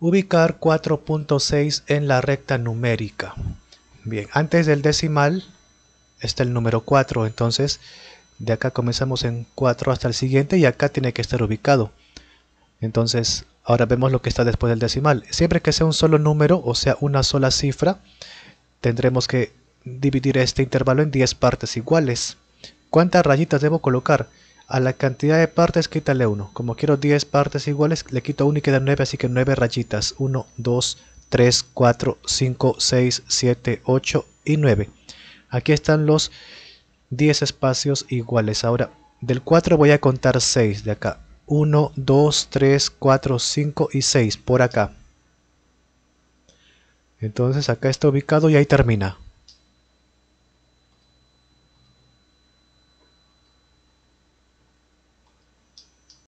Ubicar 4.6 en la recta numérica. Bien, antes del decimal está el número 4, entonces de acá comenzamos en 4 hasta el siguiente y acá tiene que estar ubicado. Entonces, ahora vemos lo que está después del decimal. Siempre que sea un solo número, o sea, una sola cifra, tendremos que dividir este intervalo en 10 partes iguales. ¿Cuántas rayitas debo colocar? A la cantidad de partes quítale 1. Como quiero 10 partes iguales, le quito 1 y queda 9, así que 9 rayitas. 1, 2, 3, 4, 5, 6, 7, 8 y 9. Aquí están los 10 espacios iguales. Ahora, del 4 voy a contar 6 de acá. 1, 2, 3, 4, 5 y 6 por acá. Entonces acá está ubicado y ahí termina.